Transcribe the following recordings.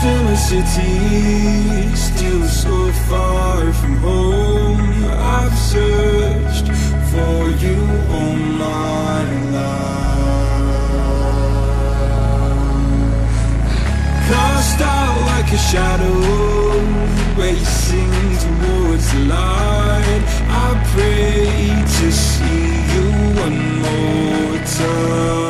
Still a city, still so far from home. I've searched for you all my life. Cast out like a shadow, racing towards the light. I pray to see you one more time.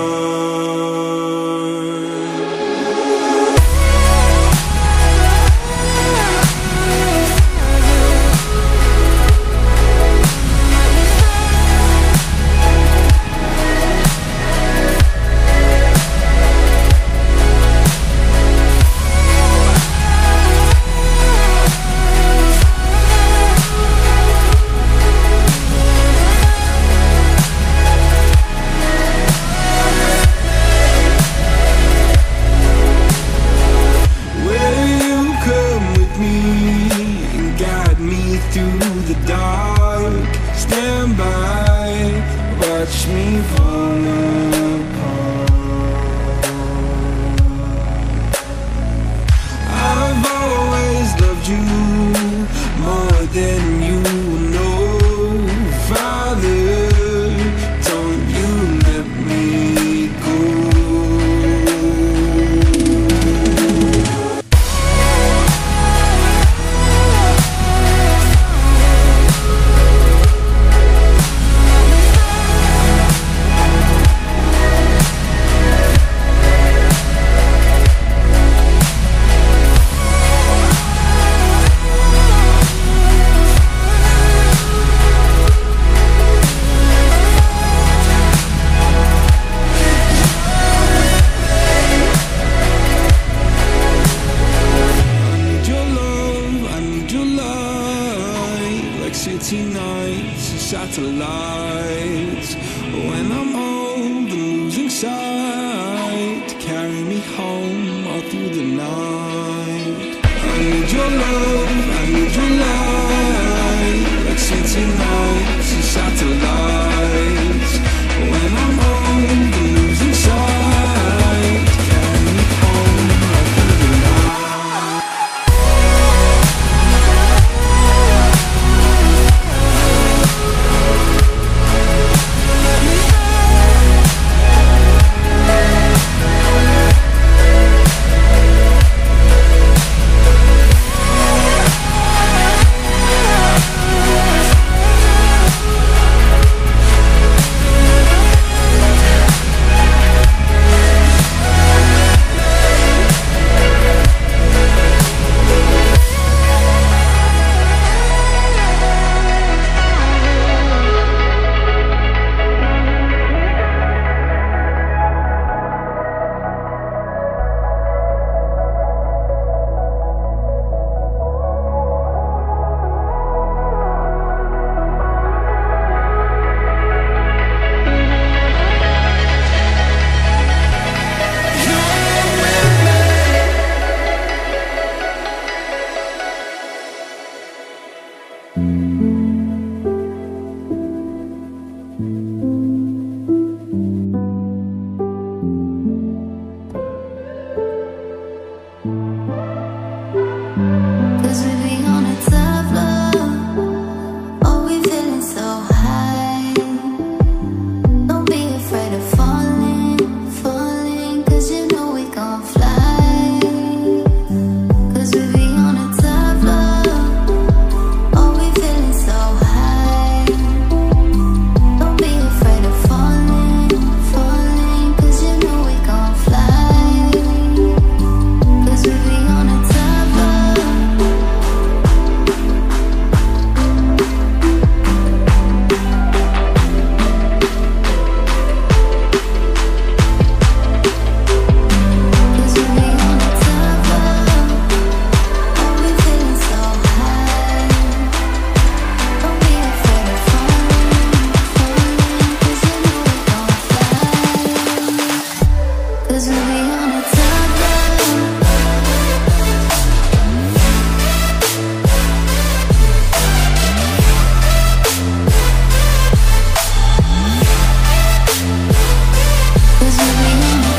The dark? Stand by, watch me fall apart. I've always loved you more than you need your love, I need your light Like city was really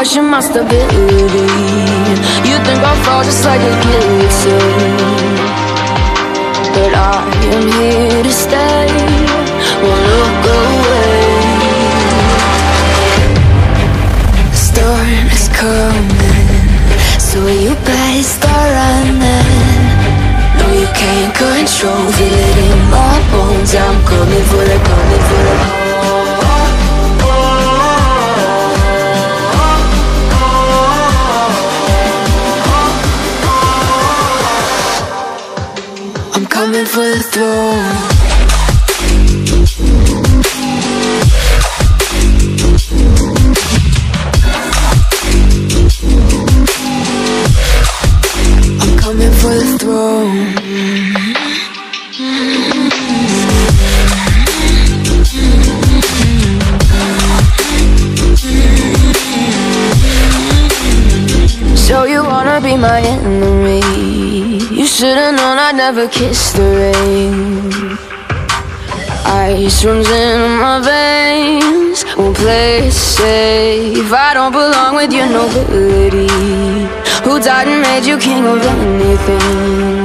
Question my stability. You think I'll fall just like a guillotine But I am here to stay. Won't look away coming for the throne I'm coming for the throne So you wanna be my enemy Should've known I'd never kiss the rain. Ice runs in my veins. Won't play safe. I don't belong with your nobility. Who died and made you king of anything